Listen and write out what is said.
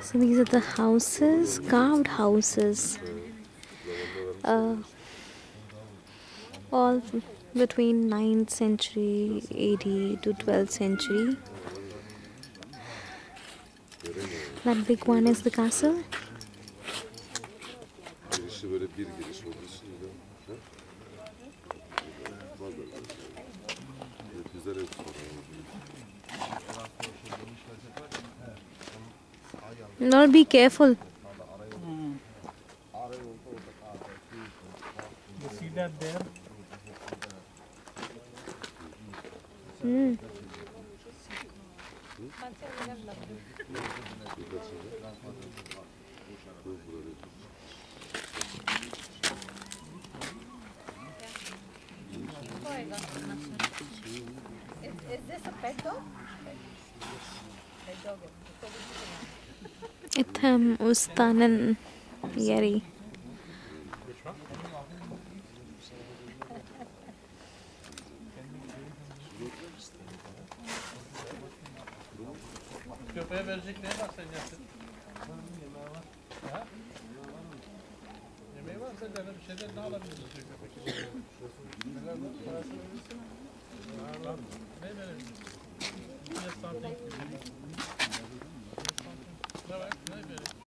So these are the houses, carved houses. Uh, all between 9th century AD to 12th century. That big one is the castle. Girişi böyle bir giriş olduğu için de. Ha? Var böyle. Evet, Güzel ev Now be careful. You see that there? Hmm. Is, is this a pet dog? Pet dog. Itham Ustanan Yeri. Köpeğe verecek neye bak sen yaptın? Ha? Yemeği varsa öyle bir şeyler ne alabiliriz köpek. Neler var? Parasını verirsin. Ha, Ne verelim? Yes, something.